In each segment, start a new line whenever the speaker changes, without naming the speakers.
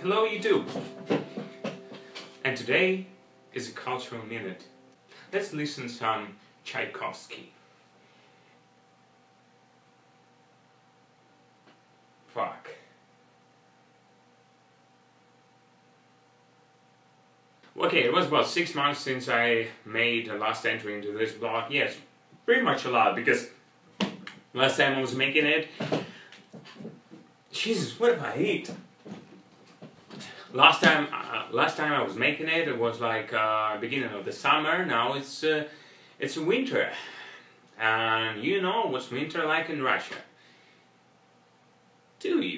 Hello YouTube! And today is a cultural minute. Let's listen some Tchaikovsky. Fuck. Okay, it was about six months since I made the last entry into this blog. Yes, pretty much a lot because last time I was making it. Jesus, what have I eat? Last time, uh, last time I was making it, it was like uh, beginning of the summer. Now it's uh, it's winter, and you know what's winter like in Russia. Do you?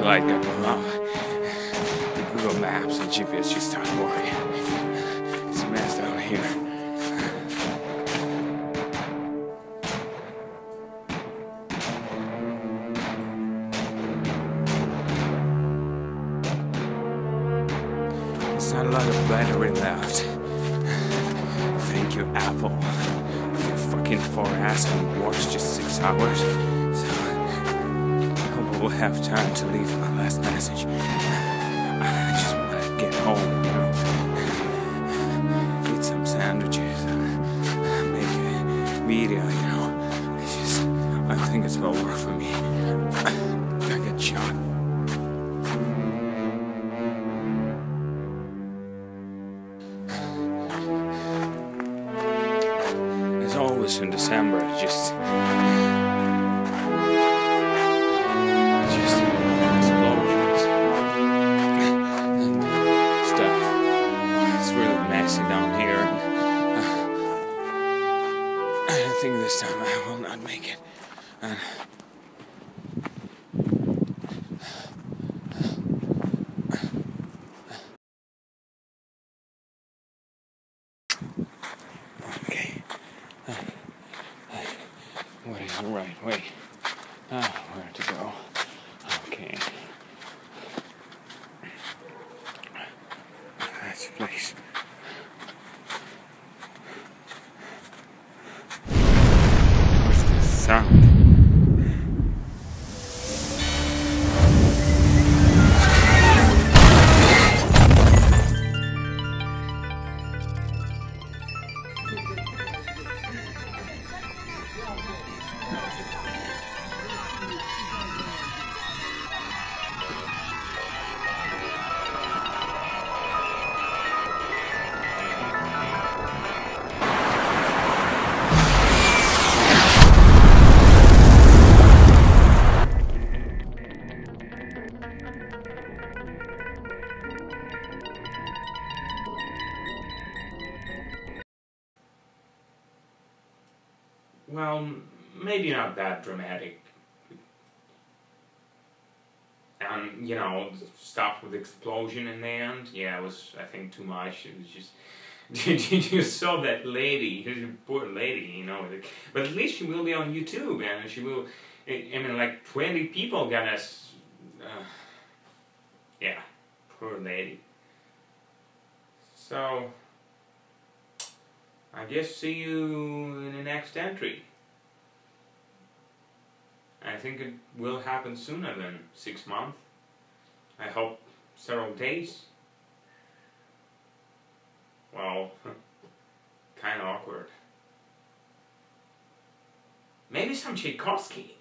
since satellite got blown up, the Google Maps and GPS just started working. It's a mess down here. There's not a lot of battery left. Thank you, Apple. Your fucking 4S and works just six hours. Will have time to leave my last message. I just want to get home, know. Eat some sandwiches and make a video, you know. It's just, I think it's work for me. I get shot. It's always in December. Just this time I will not make it. And okay. What is the right way? Ah, where to go?
Well, maybe not that dramatic. And you know, stuff with explosion in the end, yeah, it was I think too much. It was just. You saw that lady? Poor lady, you know. But at least she will be on YouTube, and she will. I mean, like twenty people got us. Uh, yeah, poor lady. So, I guess see you in the next entry. I think it will happen sooner than six months. I hope several days. Well, kind of awkward. Maybe some Tchaikovsky.